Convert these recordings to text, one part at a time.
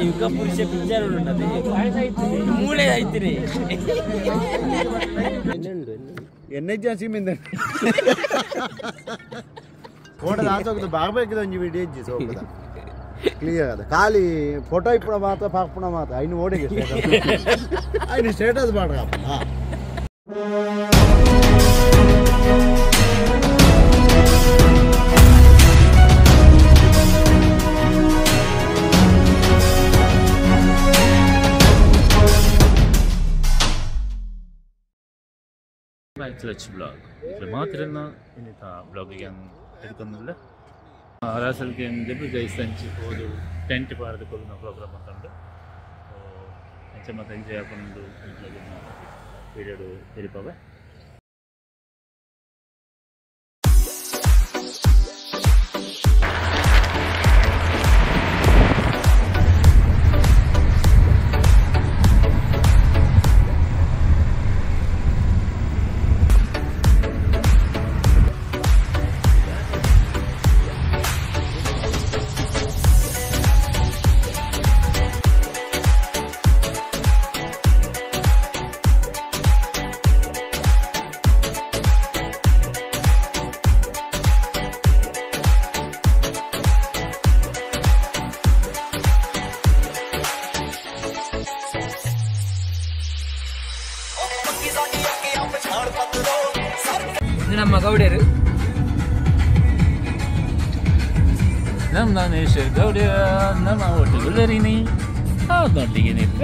ಯುಗ ಪುರುಷ ಪಿಕ್ಚರ್ ಉಂಟದೆ ಮೂಳೆ ಆಯ್ತಿರಿ ಎಣ್ಣೆಜ್ಜ ಸೀಮಿಂದ ಫೋಟೋ ದಾಸೋಗದು ಬಾರ್ಬೇಕಿದ ಒಂಜಿ ವಿಡಿಯೋ ಇಜ್ಜಿ ಸೋಪದ ಕ್ಲಿಯರ್ ಅದ ಖಾಲಿ ಫೋಟೋ ಇಪ್ಪಣ ಮಾತ್ರ ಪಾಕ್ಪಣ ಮಾತ್ರ. ಐನು ಓಡಿಗೆ ಐನು ಸ್ಟೇಟಸ್ ಮಾಡ್ರ Match blog. Klimaatrenna inita blog igen ಹಿಡ್ಕೊಂಡ್ರೆ ರಾಸಲ್ಗೆ ಜೈ ಜೈಸಂಚಿ ಹೋದು ಟೆಂಟ್ ಪಾರ್ದು ಕೊಲ್ಲಿನ ಪ್ರೋಗ್ರಾಮ್ ಅಂತಂದು ಅಂಚೆ ಮತ್ತೆ ಎಂಜಾಯ್ ಹಾಕೊಂಡು ಪೀರಿಯಡ್ ತೆರಿಪವೆ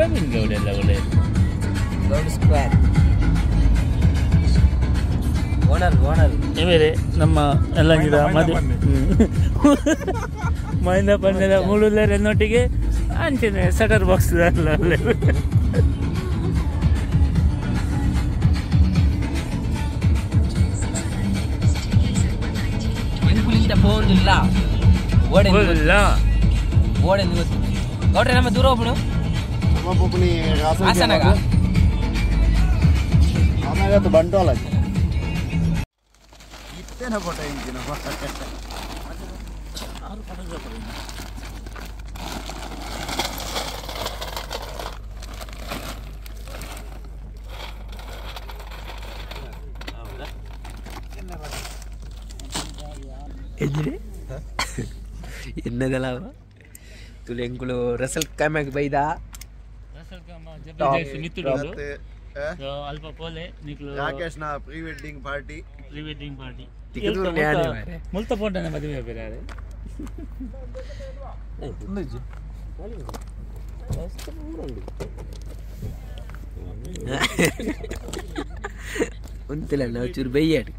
ಹೌದೊಟ್ಟಿಗೆ ಪ್ರವೀಣ್ ಗೌಡ ಎಲ್ಲ ಒಳ್ಳೆಯದು ಗೌಡ್ ಸ್ಕ್ವೇರ್ ಓನರ್ ಓನರ್ ಇವೇರೆ ನಮ್ಮ ಎಲ್ಲ ಗಿಡ ಮದುವೆ ಮೈಂದ ಪಂಡದ ಮುಳುಲ್ಲರನ್ನೊಟ್ಟಿಗೆ ಅಂಚನೆ ಸಟರ್ ಬಾಕ್ಸ್ ಎಲ್ಲ ಒಳ್ಳೆ ಎಂಕುಲಿಂದ ಪೋಂದಿಲ್ಲ ಓಡೆ ಇಲ್ಲ ಓಡೆ ದೂರ ನಮ್ಮ ದೂರ ಹೋಗ್ಬಿಡು ನಮ್ಮ ಪುಪ್ಪನಿ ಹಾಸನಾಗ ಆಮೇಲೆ ಬಂಡವಾಳ ಇತ್ತೇನ ಫೋಟೋ ಇಂಜಿನ ಎಜ್ರಿ ಎನ್ನದಲ್ಲ ತುಳು ಎಂಕುಲು ರಸಲ್ ಕಾಮ್ಯಾಗ ಬೈದ ಮತ್ತೆ, ಆ? ಅಲ್ಪ ಪೋಲೆ ನಿಕ್ಲು ರಾಕೇಶ್ನ pre wedding party pre wedding party ತಿಕ್ಕದು ನ್ಯಾನೆ ಮಾರ್ರೆ. ಮುಲ್ತ ಪೋಟನ ಮದುವೆ ಬೇರೆ ಒಂತಿಲ್ಲ ನಾವು ಚೂರು ಬೈಯಾಡಿ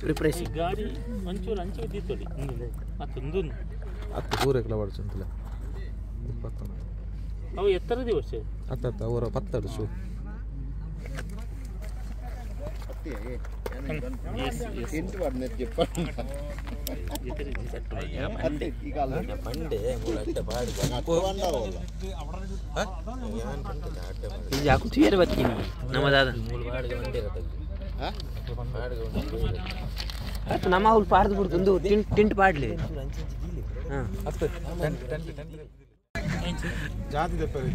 ಪ್ರಿಪ್ರೇಷನ್ ಗಾಡಿ ಹತ್ತು ಸೂರ್ಯಕ್ಕೆ ಹೊಡ್ಸಂತಲೇ ಇಪ್ಪತ್ತೊಂದು. ಅವು ಎತ್ತರ ದಿವಸ ಹತ್ತು ಅವರ ಪತ್ತು ಅಡಿಸು ನಮ್ಮ ಅವ್ಳು ಪಾಡ್ದು ಬಿಡ್ತು ತಿಂಟ್ ಪಾಡ್ಲಿ. ಹತ್ತು ಟೆಂಟ್ ಟೆಂಟ್ ಟೆಂಟ್ ಜಾತಿ ದೆಪ್ಪರೆ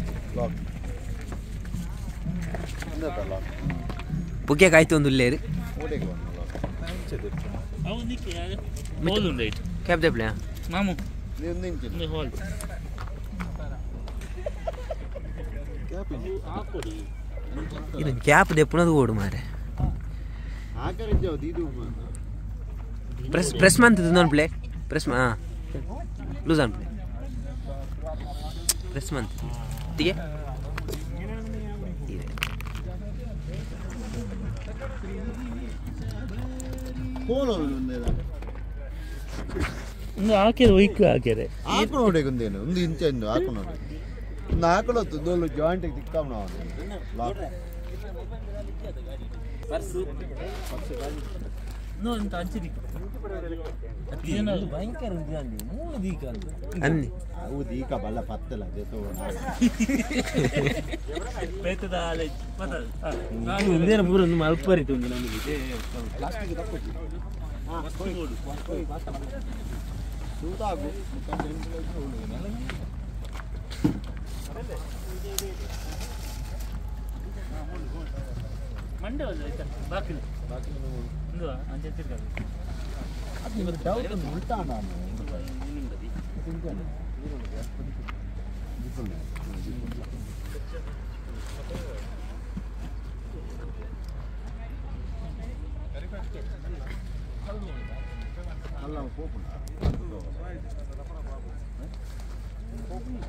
ಪುಗ್ಗೆ ಕಾಯ್ತು ಒಂದು ಉಲ್ಲೇರು ಅವು ನಿಕ್ಕೆ ಹೋಲ್ ಉಂಡು ಐಟ್ ಕ್ಯಾಬ್ ದೆಪ್ಲೆ ಮಾಮು ಒಂದು ಹೋಲ್ ಹಾಕೊಡಿ ಇದು ಕ್ಯಾಪ್ ದೆಪ್ಪನದು ಓಡು ಮಾರೆ ಪ್ರೆಸ್ ಪ್ರೆಸ್ ಮಂತದ್ದು ಇನ್ನೊಂದು ಪ್ಲೇ ಪ್ರೆಸ್ ಹಾಂ loose on play press month ತಿಗೆ ಒಂದು ಹಾಕಿದ್ರೆ ಒಯ್ಕು ಹಾಕಿದ್ರೆ. ಹಾಕೊಂಡು ನೋಡಿ ಒಂದೇನು ಒಂದು ಇಂಚ ಒಂದು ಹಾಕೊಂಡು ನೋಡಿ ಒಂದು ಹಾಕೊಳ್ಳೋ ಒಂದು ಜಾಯಿಂಟ್ ತಿಕ್ಕಮ್ಮ ಪರ್ಸು. ನೋ නොන්ට අංචිරික බයිකර ගන්න මෝදීකන්න අන්න. අවදීක බල පත්තල දෙතෝන පෙත දාල දන පුරන්න මල්පරිතු නම සූතාග ಮಂಡ್ಯದಲ್ಲಿ ಆಯ್ತಾ ಬಾಕಿಲು ಬಾಕಿಲು ಒಂದು ಅಂಚೆತ್ತಿರ್ತಾರೆ ಅದು ಇವತ್ತು ಡೌಟ್ ಒಂದು ಉಲ್ಟಾ ನಾನು ಅಲ್ಲ ಹೋಗ್ಬಿಡ ಹೋಗ್ಬಿಡ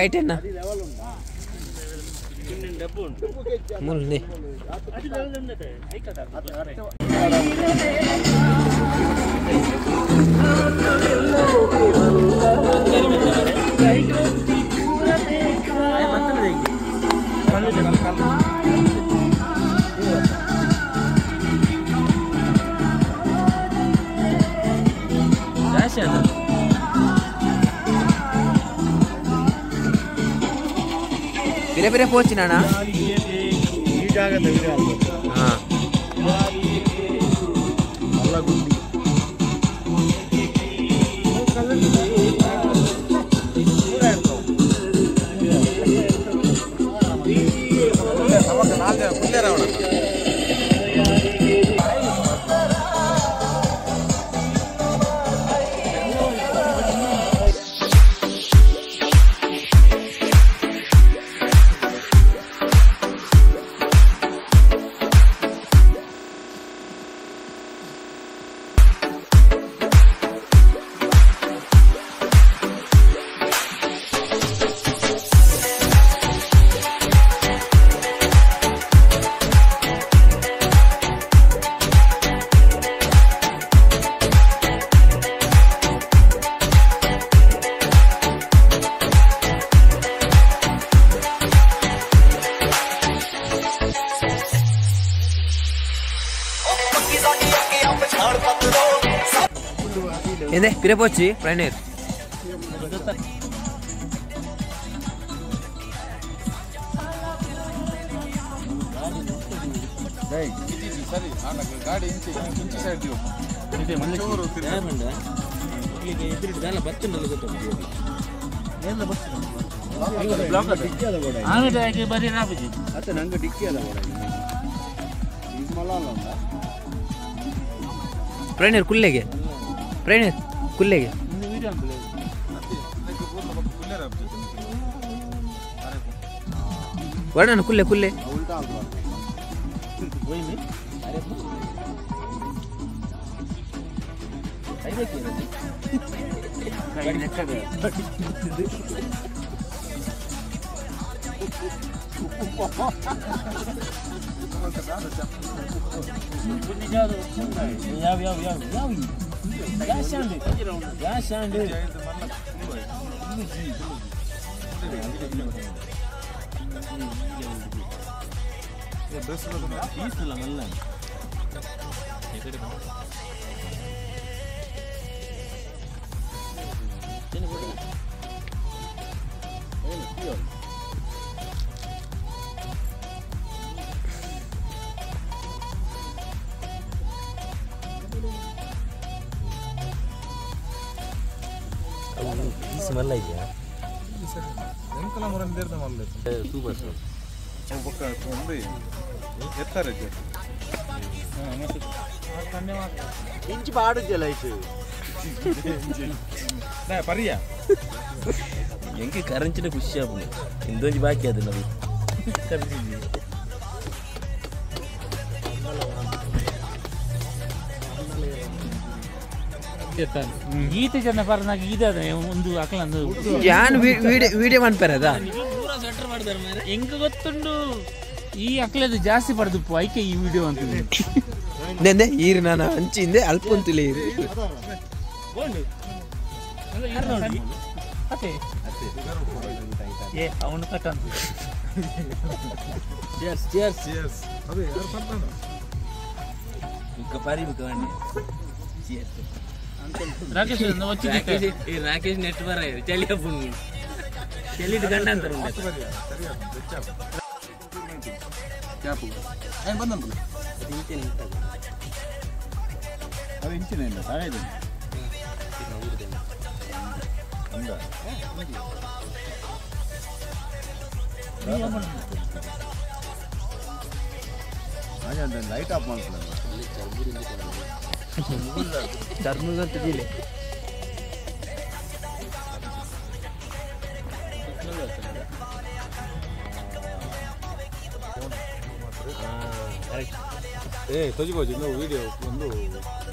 ఐటన్నా ముల్ని Thank you. fashion. ಬೇರೆ ಬೇರೆ ಪೋಚಿನ ఏందే బిరే పోచ్చి ప్రణీర్ ಸರಿ ನಾನು ಗಾಡಿ ಇಂಚಿ ಇಂಚಿ ಸೈಡ್ ನೀವು ಡಿಕ್ಕಿ ಅದ ಕೂಡ ಆಮೇಲೆ ಯಾಕೆ ಬರೀ ರಾಬಜಿ ಅತ್ತೆ ನಂಗೆ ಡಿಕ್ಕಿ ಅದ ಕೂಡ ಇದು ಮಲ್ಲ ಅಲ್ಲ ಉಂಟಾ ಪ್ರಣೀರ್ ಕುಲ್ಲೆಗೆ ಪ್ರಣೀರ್ ಕುಲ್ಲೆಗೆ ಇನ್ನು ವೀಡಿಯೋ ಅನ್ಕೊಳ್ಳಿ ವರ್ಣನ ಕುಲ್ಲೆ ಕುಲ್ಲೆ ಉಲ್ಟಾ ಅಂತ 야시한데 야시한데 ड्रेस लगा बीस लगा ಎತ್ರಿ ಎತ್ತಾರೆ ಇಂಚು ಪಾಡುದಿಲ್ಲ ಆಯ್ತು പറയാ എനിക്ക് കറൻറ്റിന് കുശിയാവുന്നു എന്തോ ബാക്കി അതിനത് ಗೀತೆ ಚೆನ್ನ ಪರನಾಗಿ ಇದಾದ ಒಂದು ಅಕಲಂದು. ಯಾನ್ ವಿಡಿಯೋ ಮಾಡ್ಬಾರದ ಹೆಂಗ ಗೊತ್ತುಂಡು? ಈ ಅಕ್ಲದು ಜಾಸ್ತಿ ಪಡೆದು ಐಕೆ ಈ ವಿಡಿಯೋ ಅಂತ ನೆಂದೆ ಈರು ನಾನು ಹಂಚಿಂದೆ ಅಲ್ಪ ಅಂತಿಲ್ಲ ಈರು ಅತ್ತೆ ಏ ಅವನು ಕಟ್ಟಂತ ಚೇರ್ಸ್ ಚೇರ್ಸ್ ಅದೇ ಯಾರು ಬರ್ತಾನ ಬುಕ್ಕ ಪಾರಿ ಬುಕ್ಕ ಬನ್ನಿ ರಾಕೇಶ್ వచ్చి రాకేష్ రాకేష్ నెట్ బర చలియప్పుడు ಎಲ್ಲಿದ್ದು ಗಂಡ ಅಂತಾರೆ ಒಳ್ಳೆ. ಕ್ಯಾಪು ಏನು ಬಂದಲ್ಲ ಅದು ಇಂಚಿನ ಇಲ್ಲ ಸಾಕಾಯ್ತು ಹಾಗೆ ಲೈಟ್ ಆಫ್ ಮಾಡ್ಕೊಳ್ಳೋದು ಧರ್ಮಗಂತ ಜಿಲ್ಲೆ ಏ ತೊಜಿಗೋಜಿ ನೀವು ವಿಡಿಯೋ ಒಂದು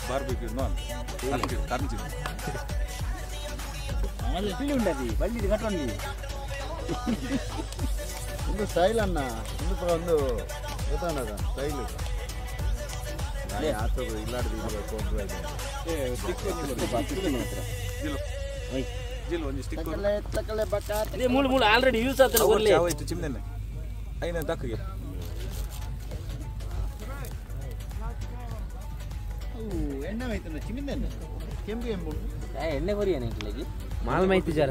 ಬಾರ್ಬಿಕ್ಯೂ ನಾನು ಇಲ್ಲಿ ಉಂಟది ಬಳ್ಳಿ ಕಟ್ಟೊಂದು ಒಂದು ಸ್ಟೈಲ್ ಅನ್ನ ಒಂದು ಪುರ ಒಂದು ಗೊತ್ತಾನದ ಸ್ಟೈಲ್ ಆತದು ಇಲ್ಲಾಡ್ದು ತಕಲೆ ಬಕ್ಕ ಅದೇ ಮೂಳು ಮೂಳು ಆಲ್ರೆಡಿ ಯೂಸ್ ಆಗ್ತದೆ ಚಿಮ್ನೆನೆ ಐನ ದಕ್ಕಗೆ ಎಣ್ಣೆ ಹೋಯ್ತು ಚಿಮ್ಮಿಂದ ಕೆಂಪು ಎಣ್ಣೆ ಕೊರಿಯಾನ ಇಟ್ಲಾಗಿ ಮಾಲ್ ಮಾಹಿತಿ ಜಾರ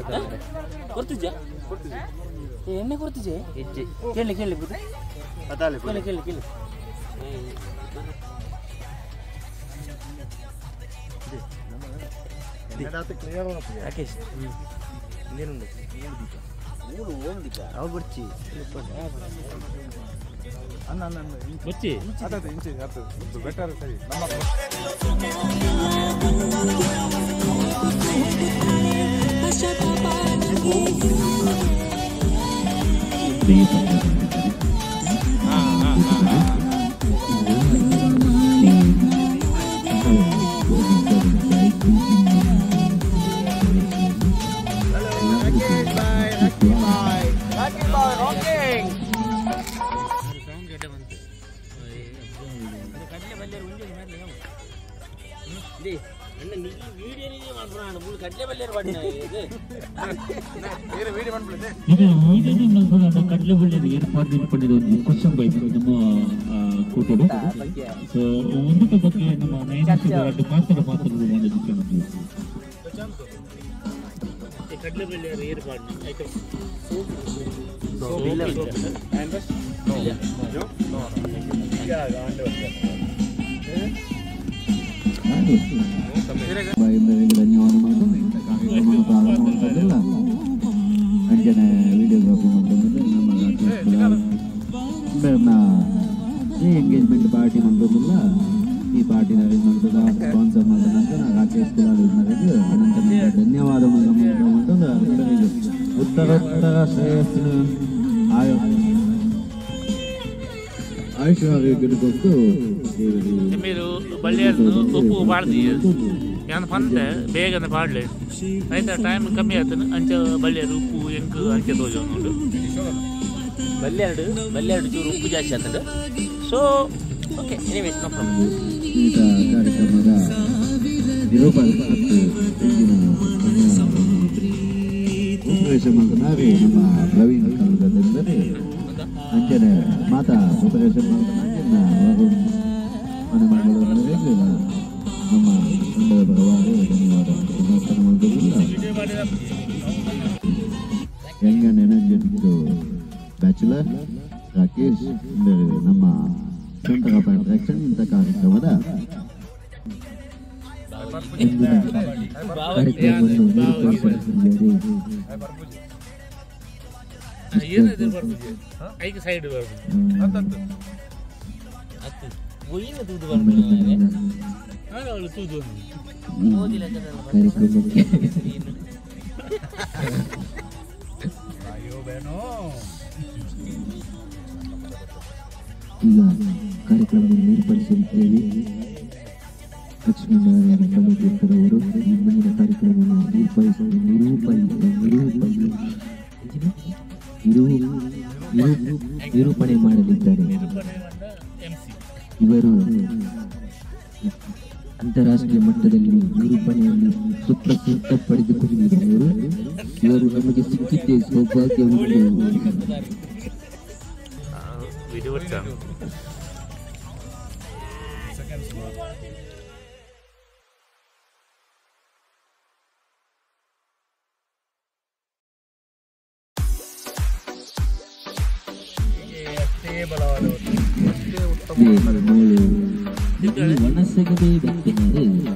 ಕೊಡ್ತಿದ್ಜ ಏ, ಎಣ್ಣೆ ಕೊಡ್ತಿದ್ಜೆ ಹೆಜ್ಜೆ ಕೇಳಿ ಕೇಳಿ ಬಿಡು. ಪತಾಲೆ ಕೇಳಿ ಕೇಳಿ ಕೇಳಿ ಕ್ಲಿಯರ್ ರಾಕೇಶ್ ಇನ್ನೇನುಂಡು ಮೂರು ಓಂದಿಕ ಅವು ಬರ್ಚಿ. ಅನ್ನ ಅನ್ನ ಅನ್ನ ಬಚ್ಚಿ ಅದೇ ಇಂಚೆ ಅದು ಬೆಟರ್ ಸರಿ ನಮ್ಮ ಕಡ್ಲೆ ಬೇರೆ ವಿಡಿಯೋ ಮಾಡ್ಬಿಡುತ್ತೆ ಇದು ಈಗೇನೆ ನಮ್ಮ ಕಡಲೆ ಬಳ್ಳಿಯ ಏರ್ಪಾಡು ಮಾಡ್ಕೊಂಡಿದ್ದು ಒಂದು ಕ್ವಶನ್ ಬೈ ನಮ್ಮ ಕೂಟರು ಸೊ ಒಂದಕ್ಕೆ ಬಗ್ಗೆ ನಮ್ಮ ನೈನ್ಟಿ ಎರಡು ಮಾತಾಡ ಮಾತಾಡೋದು ಮಾಡೋದಕ್ಕೆ ನಮಗೆ ಕಡ್ಲೆ ಬಲ್ಲೇರು ಏರ್ಪಾಡು ಆಯ್ತು ಬಾಯಿಂದ ಧನ್ಯವಾದ ಮಾಡ್ಕೊಂಡು ಇಂಥ ಕಾರ್ಯಕ್ರಮವನ್ನು ಪ್ರಾರಂಭ ಮಾಡ್ತಿದ್ದಿಲ್ಲ ಅಂಜನೆ ವಿಡಿಯೋಗ್ರಾಫಿ ಮಾಡ್ಕೊಂಡಿದ್ದೆ ನಮ್ಮ ರಾಕೇಶ್ ಬೇರೆನ ಈ ಎಂಗೇಜ್ಮೆಂಟ್ ಪಾರ್ಟಿ ಮಾಡ್ಬೋದಿಲ್ಲ ಈ ಪಾರ್ಟಿ ಅರೇಂಜ್ ಮಾಡ್ತದ ಸ್ಪಾನ್ಸರ್ ಮಾಡಿದ ನಂತರ ರಾಕೇಶ್ ಕುಲಾಲ್ ಇದ್ನಾಗ ಅನಂತ ಧನ್ಯವಾದ ಮಾಡ್ಕೊಂಡು ಉತ್ತರೋತ್ತರ ಶ್ರೇಯಸ್ಸಿನ ಆಯ ಆಯುಷ ಆರೋಗ್ಯಕ್ಕೂ మీరు బల్లేరు ఉప్పు పాడది ಯಾನ್ ಪಂದೆ ಬೇಗನೆ ಪಾಡ್ಲೆ ಐತ ಟೈಮ್ ಕಮ್ಮಿ ಆತನ ಅಂಚೆ ಬಳ್ಳಿಯಾಡು ಉಪ್ಪು ಎಂಕ್ ಅಂಚೆ ತೋಜೋನುಂಡು ಬಲ್ಯಾಡು ಬಲ್ಯಾಡು ಚೂರು ಉಪ್ಪು ಜಾಸ್ತಿ ಆಗ್ತದೆ. So okay anyways no problem ಈ ಉಪದೇಶ ಮಾತಾ ಉಪದೇಶ ನಮ್ಮ ತಂಡದ ಪರವಾಗಿ ಧನ್ಯವಾದ ಬ್ಯಾಚುಲರ್ ರಾಕೇಶ್ ನಮ್ಮ ಸ್ವಂತ ಅಟ್ರಾಕ್ಷನ್ ಇಂಥ ಕಾರ್ಯಕ್ರಮದ ಇಂದಿನ ಕಾರ್ಯಕ್ರಮವನ್ನು. ಏನಿದೆ ಬರ್ಬೋದು? ಐದು ಸೈಡ್ ಬರ್ಬೋದು. ಹ್ಮ್. ಹತ್ತು ಒಯ್ಯಿನ ತೂದು ಬರ್ಬೋದು. ಈಗ ಕಾರ್ಯಕ್ರಮವನ್ನು ಏರ್ಪಡಿಸಿರುತ್ತೇವೆ ಲಕ್ಷ್ಮೀನಾರಾಯಣ ಕಮತೀರ್ಥರವರು ಈ ಮುಂದಿನ ಕಾರ್ಯಕ್ರಮವನ್ನು ಏರ್ಪಡಿಸಿ ನಿರೂಪಣೆ ನಿರೂಪಣೆ ನಿರೂ ನಿರೂ ನಿರೂಪಣೆ ಮಾಡಲಿದ್ದಾರೆ. ಇವರು ಅಂತಾರಾಷ್ಟ್ರೀಯ ಮಟ್ಟದಲ್ಲಿ ನಿರೂಪಣೆಯಲ್ಲಿ ಸುಪ್ರಸಿದ್ಧ ಪಡೆದುಕೊಂಡಿರುವವರು ಇವರು ನಮಗೆ ಸಿಕ್ಕಿದ್ದೇ ಸೌಭಾಗ್ಯವನ್ನು වනස්සක මේ දැක්කේ නේද?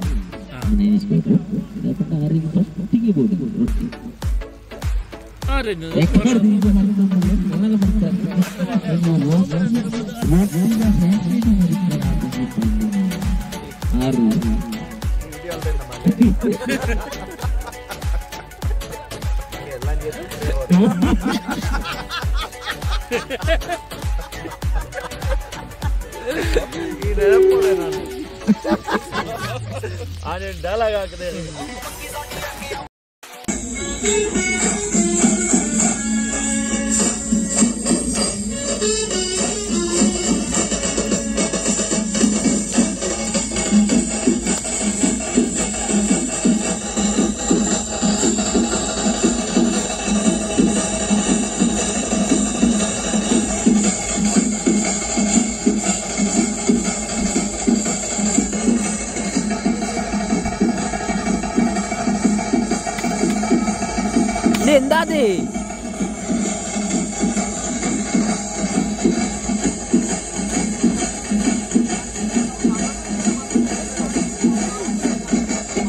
ਲਗਾ ਕੇ ਦੇ।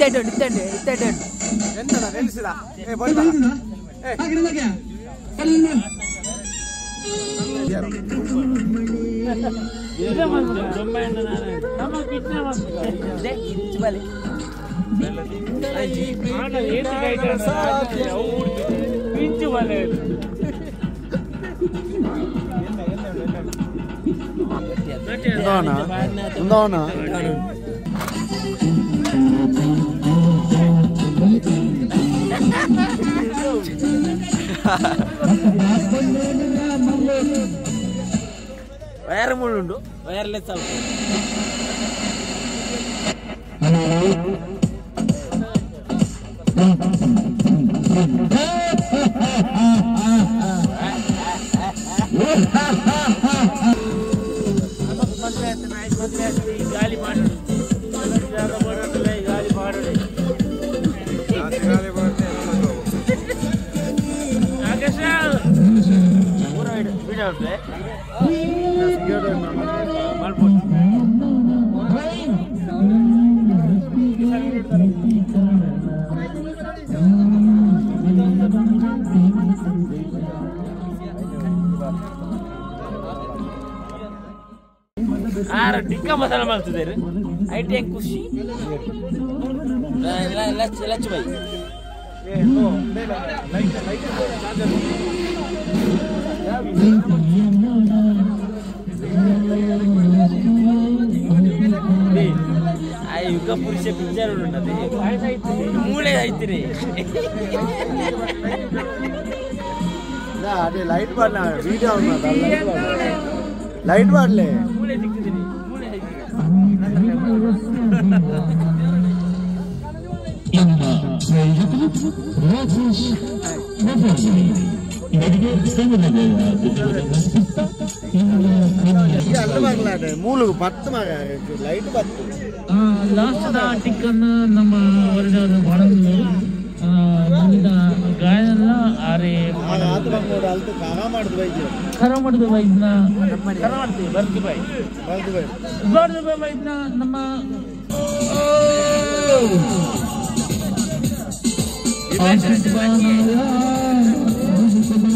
ఇత్తేటోడు ఇత్తేండి ఇత్తేటోడు ఎంతడా తెలుసులా ఏ పోయి పించు బలేదు ఉందా ఉందా వైర్ మూడు ఉండు. వైర్లెస్ అవుతుంది ಮಸಾಲ ಮಾಡ್ತಿದ್ದಾರೆ? ಐ ಟಿ ಹೆಂಗೆ ಖುಷಿ. ಲಚ್ಚ ಯುಗ ಪುರುಷ ಪಿಕ್ಚರ್ ಉಂಟದೆ ಮೂಳೆ ಐತಿರಿ ಅದೇ ಲೈಟ್ ಮಾಡಲ video light ಎಂಬ ರಾಜೇಶ್ ಇವರಿಗೆ ಸಮುದಾಯದ ಈಗ ಅಲ್ಲ ಮಗ್ಲಾಟ ಮೂಲು ಬತ್ತು ಮಗ ಲೈಟ್ ಬತ್ತು ಲಾಸ್ಟ್ ಟಿಕ್ಕನ್ನು ನಮ್ಮ ಹೊರಡೋದು ಮಾಡೋದು ಮುಂದ ಗಾಯನ ಆರೆ ಆಗ ಆತ ಬಂಗೋಡು ಅಲ್ತು ಕಾಗ ಮಾಡುದು ಬೈದ್ಯ ಖರ ಮಾಡಿದ ವೈದ್ಯನ ಕರ ಮಾಡ್ತೀವಿ ಬರ್ತಿ ಬಾಯ್ ಬಲ್ದು Imagine. The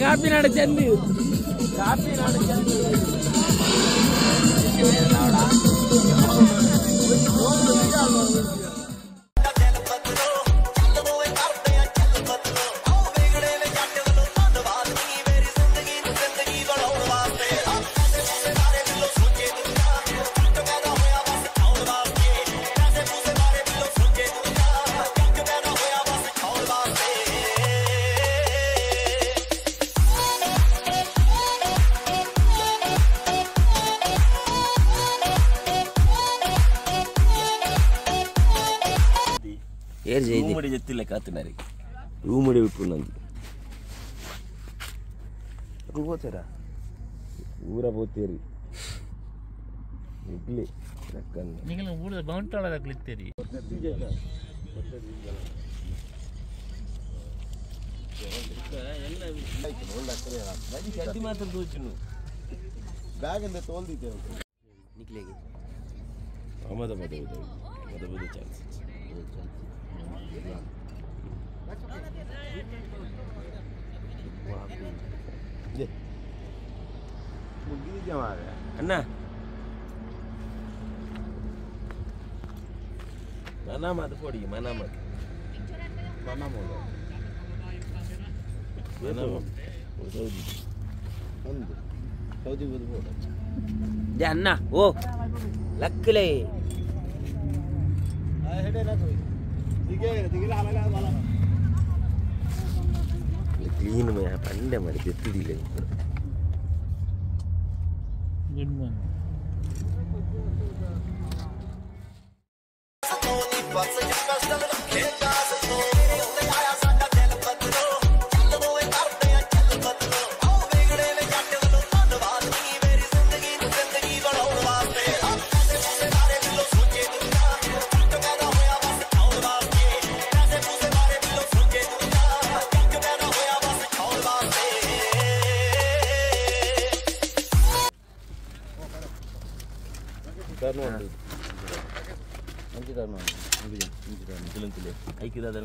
காப்பி நாடு இல்லை காற்று நிறைய ரூமுடைய விட்டு வந்து போச்சாரா ஊரை போத்தேரி ಇಡ್ಲಿ ನೀಗಲ ಊರದ ಬೌಂಟಾಳದ ಕ್ಲಿತ್ತೇರಿ ಚಡ್ಡಿ ಮಾತ್ರ ತೋಚನು ಬ್ಯಾಗಿಂದ ತೋಲ್ದಿದ್ದೆ ನಿಕ್ಲೆಗೆ ಅಹಮದಾಬಾದ್ ಹೋದ ಮೊದಲ ಚಾನ್ಸ್ அண்ணா மனாமா அது போடி மனாமா மனாமா மனாமா சவுதி வந்து சவுதி வந்து போட அண்ணா ஓ லக்கிலே ஹெடே நா போய் திகே திகே அலகா வாலா ക്ലീൻ പണ്ട മതി എത്തിയില്ല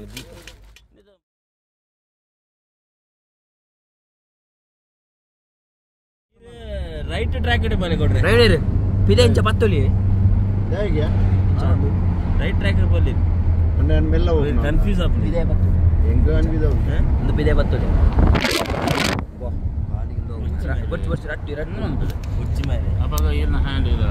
ದೀಪ ರೈಟ್ ಟ್ರ್ಯಾಕ್ ಇಡಿ ಬನ್ನಿ ಕೊಡ್ರಿ ರೈಡರ್ ಪಿದೆ ಇಂಚ ಪತ್ತೊಲಿ ಹೇಗೆ ರೈಟ್ ಟ್ರ್ಯಾಕ್ ಬಲ್ಲಿ ಅಂದ್ರೆ ನಾನು ಮೆಲ್ಲ ಕನ್ಫ್ಯೂಸ್ ಆಗ್ಬಿಡಿ ಪಿದೆ ಪತ್ತೊಲಿ ಹೆಂಗ ಬಾ ಒಂದು ಪಿದೆ ಪತ್ತೊಲಿ ಬರ್ಚಿ ಬರ್ಚಿ ರಟ್ಟಿ ರಟ್ಟಿ ಉಚ್ಚಿ ಮೇಲೆ ಅವಾಗ ಏನು ಹ್ಯಾಂಡ್ ಇದೆ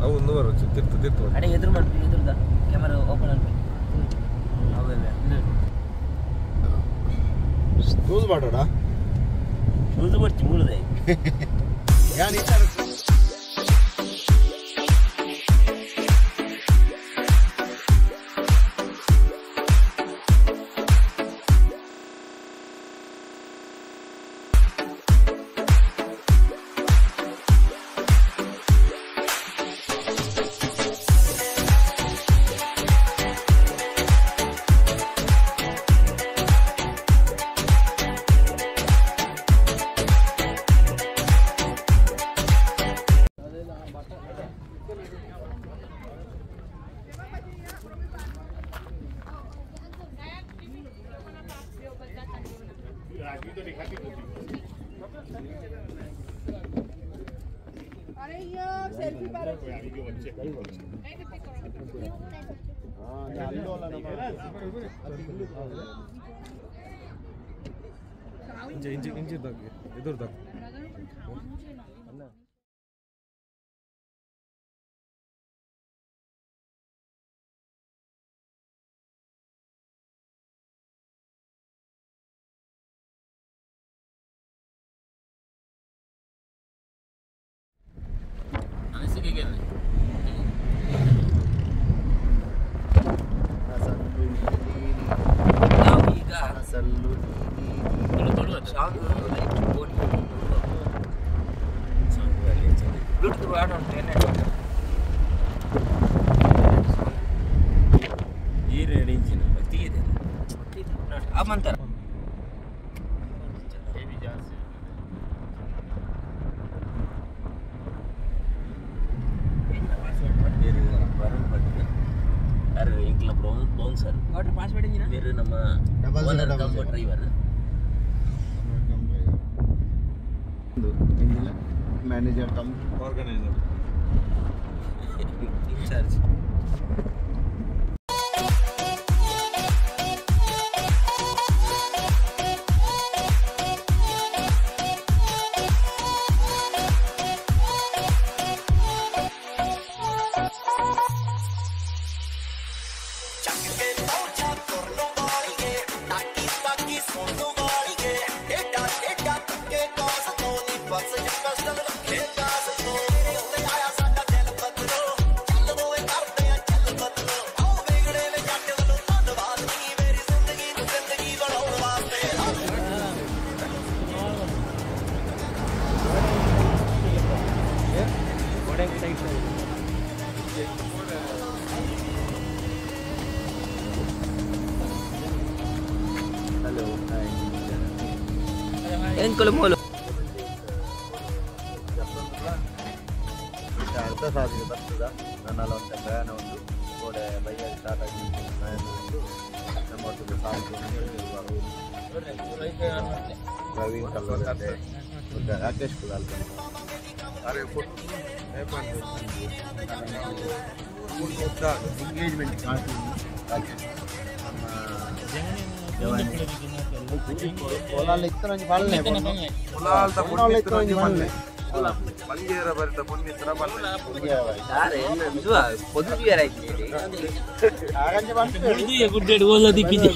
ಅವು ಒಂದು ಬರುತ್ತೆ ತಿರ್ತು ತಿರ್ತು ಅಡೆ ಎದುರು ಮಾಡಿ ಎದುರುದ. ಕ್ಯಾಮರಾ ಓಪನ್ ಅನ್ಬೇಕು ಯೂಸ್ ಮಾಡೋಣ ಮುಳಿದೆ ಯಾನ್ ಈ ಇಂಚೆ ಇಂಚೆ ಇಂಚೆ ಎದುರು ಅನಿಸಿಕೆಗೆ ನಾವು ಪ್ರಯಾಣ ಒಂದು ಗೋಡೆ ಬೈಯಲ್ಲಿ ಸ್ಟಾರ್ಟ್ ಆಗಿ ಪ್ರಯಾಣ ಒಂದು ನಮ್ಮ ಒಟ್ಟಿಗೆ ಪ್ರವೀಣ್ ಕಲ್ಲೂರ್ ಇದೆ ಮತ್ತೆ ರಾಕೇಶ್ ಕುಲಾಲ್ ಎಂಗೇಜ್ಮೆಂಟ್ ರಾಕೇಶ್ పొలాలు ఇత్తనం పడలే పొలాలు ఇత్తనం పడలే ಮಂಗೇರ ಬರಿತ ಪುಣ್ಯಿತ್ರ ಸರ್ ಎಲ್ಲ ಇದು ಪೊದುವಿಯರ ಗುಡ್ಡೆಡು ಓಲದಿ ಪಿಜೆ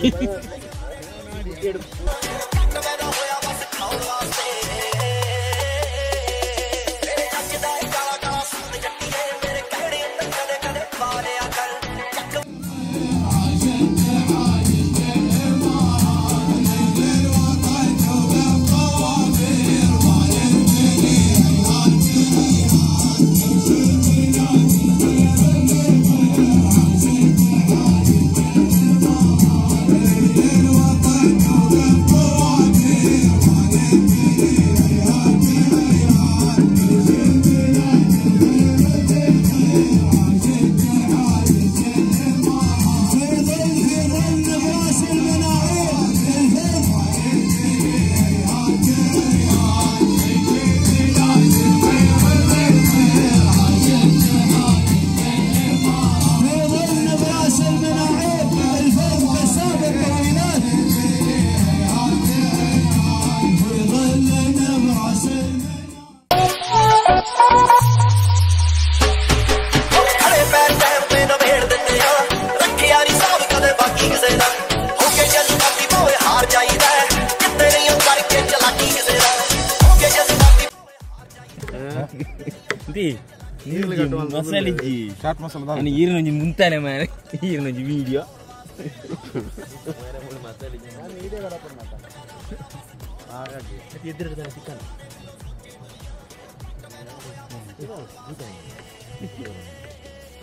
ಮಸಾಲೆ ಇಜ್ಜಿ ಚಾಟ್ ಮಸಾಲ ನಾನು ಈರಿನೊಂಜಿ ಮುಂತಾನೆ ಮಾರೆ ಈರಿನೊಂಜಿ ವಿಡಿಯೋ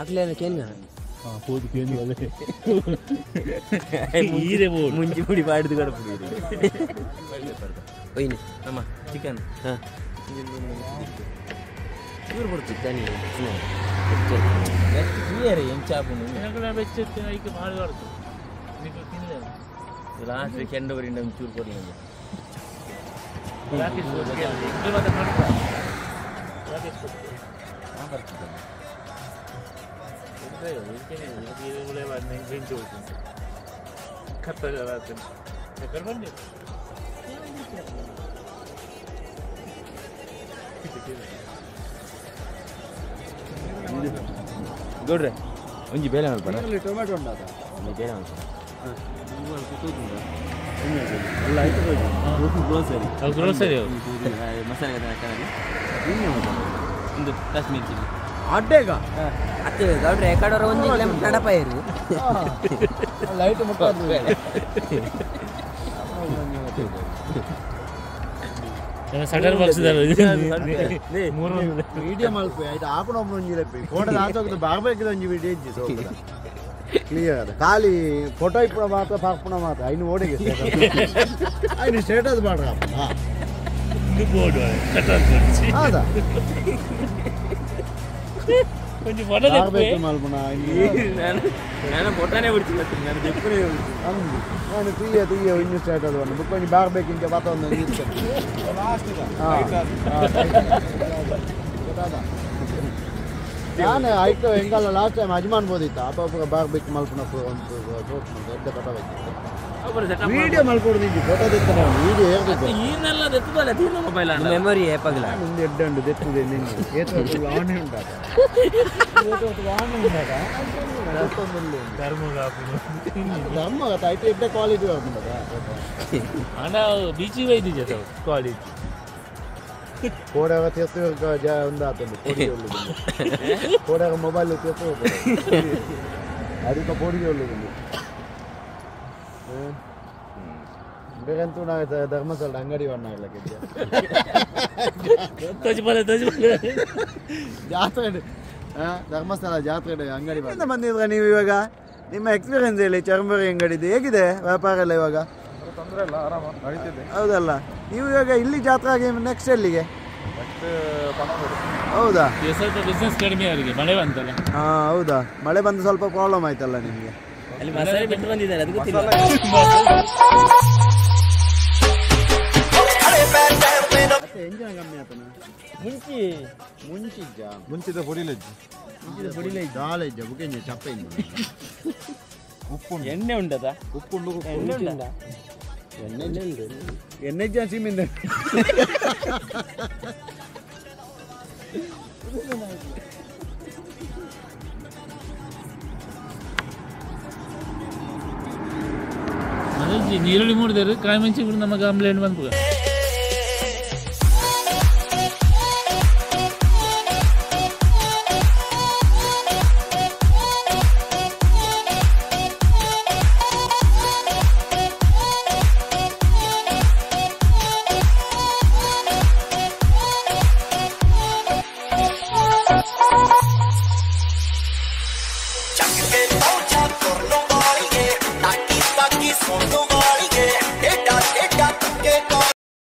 ಅಕ್ಲೇನ ಕೇನ್ ಈರೆ ಮುಂಚಿ ಮುಡಿ ಮಾಡಿದ್ದು ಕೂಡ ಒಯ್ನಿ ನಮ್ಮ ಚಿಕನ್ ಹಾಂ ಚೂರು ಕೊಡ್ತಿದ್ದ ನೀನು ಕ್ಲಿಯರ್ చూరుపడుతుంది కానీ నెక్స్ట్ క్లియర్ ఏం చేప వెచ్చెత్తిన ఇక బాగా పడుతుంది మీకు తినలేదు లాస్ట్ కెండ ఒక రెండు చూరుకోలేదు రాకేష్ రాకేష్ కరెక్ట్గా రాత్రి ఎక్కడ పండి Thank you. ಗೌಡ್ರೆ ಒಂಜಿ ಬೇಳೆ ಮಾಡ್ಬೇಡ. ಟೊಮೆಟೊ ಮಲ್ಪನ ಎಲ್ಲ ಆಯ್ತು ಗ್ರೋಸರಿ ಅದು. ಗ್ರೋಸರಿ ಮಸಾಲೆ ಒಂದು. ಕಾಶ್ಮೀರ್ ಚಿಲ್ಲಿ. ಅಡ್ಡೇಗ? ಅತ್ತೆ ಗೌಡ್ರೆ ಎಕಡೋರ ಒಂದು ನಡಪ ಇರು ಲೈಟ್ ಮುಟ್ಟೋದು ಸಟರ್ ಬಾಕ್ಸ್ ಮೀಡಿಯಂ ಅಲ್ಪ ಆಯ್ತು ಹಾಕೊಂಡು ಒಬ್ಬ ಒಂಜಿ ಲೆಪ್ಪಿ ಫೋಟೋ ಹಾಕೋದು ಬಾರ್ಬೇಕಿದ ಒಂಜಿ ವಿಡಿಯೋ ಇಜ್ಜಿ ಕ್ಲಿಯರ್ ಖಾಲಿ ಫೋಟೋ ಇಪ್ಪಣ ಮಾತ್ರ ಪಾಕ್ಪಣ ಮಾತ್ರ ಐನು ಓಡಿಗೆ ಐನು ಸ್ಟೇಟಸ್ ಮಾಡ್ರ ಹೌದಾ கொஞ்சம் போட்டோ மல்பனா நான் போட்டானே பிடிச்சி நான் எப்படி ನಾನು ತುಯ್ಯ ತುಯ್ಯ ಇನ್ನು ಸ್ಟಾರ್ಟ್ ಅದು ಬಂದು ಬುಕ್ಕೊಂಡಿ ಬಾರ್ಬೇಕು ಇಂಚ ಪಾತ ಒಂದು ನಾನು ಆಯ್ತು ಹೆಂಗಲ್ಲ ಲಾಸ್ಟ್ ಟೈಮ್ ಅಜ್ಮಾನ್ ಬೋದಿತ್ತು ಅಪ್ಪ ಬಾರ್ಬೇಕು ಮಲ್ಪನ ಒಂದು ಎಡ್ಡೆ ಬೇಕಿತ್ತು ವಿಡಿಯೋ ಮಾಡ್ಕೊಡ್ದಿದ್ವಿ ಫೋಟೋ ತೆತ್ತು ವಿಡಿಯೋ ಹೇಳ್ಬೇಕು ಈನೆಲ್ಲ ತೆತ್ತದಲ್ಲ ಮೊಬೈಲ್ ആണ് ಮೆಮೊರಿ ಏಪಾಗಲ್ಲ ಮುಂದೆ ಎಡ್ಡಂಡು ತೆತ್ತದೆ ನಿನ್ನ ಏತೋದು ಆನ್ ಉಂಟಾಗ ಏತೋದು ಆನ್ ಉಂಟಾಗ ಧರ್ಮಗ ಧರ್ಮಗ ತಾಯ್ತೆ ಎಡ್ಡ ಕಾಲೇಜ್ ಹೋಗ್ತದ ಅಣ್ಣ ಬಿಜಿ ವೈದ್ಯ ಜೊತೆ ಕಾಲೇಜ್ ಕೋಡಾಗ ಮೊಬೈಲ್ ತೆತ್ತು ಅದಕ್ಕೆ ಕೋಡಿಗೆ ಒಳ್ಳೆದು ಬೇಗಂತೂ ನಾವು ಧರ್ಮಸ್ಥಳ ಅಂಗಡಿವನ್ನ ಆಗ್ಲಿಕ್ಕೆ ತಜ್ಮಲೆ ತಜ್ಮಲೆ ಜಾತ್ರೆ ಧರ್ಮಸ್ಥಳ ಜಾತ್ರೆ ಅಂಗಡಿ ಬಂದಿದ್ರ ನೀವು ಇವಾಗ? ನಿಮ್ಮ ಎಕ್ಸ್ಪೀರಿಯನ್ಸ್ ಹೇಳಿ ಚರ್ಮರಿ ಅಂಗಡಿದು ಹೇಗಿದೆ ವ್ಯಾಪಾರ ಎಲ್ಲ ಇವಾಗ? ತೊಂದರೆ ಇಲ್ಲ ಆರಾಮ ನಡೀತಿದೆ. ಹೌದಲ್ಲ. ನೀವು ಇವಾಗ ಇಲ್ಲಿ ಜಾತ್ರೆ ಆಗಿ ನೆಕ್ಸ್ಟ್ ಎಲ್ಲಿಗೆ? ಹೌದಾ? ಸ್ವಲ್ಪ ಬಿಸ್ನೆಸ್ ಕಡಿಮೆ ಅವರಿಗೆ ಮಳೆ ಬಂತಲ್ಲ. ಹಾಂ ಹೌದಾ. ಮಳೆ ಬಂದು ಸ್ವಲ್ಪ ಪ್ರಾಬ್ಲಮ್ ಆಯ್ತಲ್ಲ ನಿಮಗೆ? ಅಲ್ಲಿ ಮಸಾಲೆ ಬಿಟ್ಟು ಬಂದಿದ್ದಾರೆ ಅದು ಗೊತ್ತಿಲ್ಲ. ಎಂಜಿನ ಕಮ್ಮಿ ಆತನ ಮುಂಚೆ ಮುಂಚಿಜ್ಜ ಮುಂಚಿದ ಪುಡಿಲೆಜ್ಜಿ ಮುಂಚಿದ ಪುಡಿಲೆ ಇದ್ದ ಹಾಲೆ ಇದ್ದ ಬುಕೆಂಜ ಚಪ್ಪ ಇಂದ ಉಪ್ಪು ಎಣ್ಣೆ ಉಂಟದ ಉಪ್ಪುಂಡು ಎಣ್ಣೆ ಉಂಟಾ ಎಣ್ಣೆ ಎಣ್ಣೆ ಜನ ಸೀಮಿಂದ ಮನೋಜ್ ನೀರುಳ್ಳಿ ಮೂಡಿದರು ಕಾಯಿ ಮೆಣಸಿ ಕೂಡ ನಮ್ಮ ಕಂಪ್ಲೇಂಟ್ ಬಂತು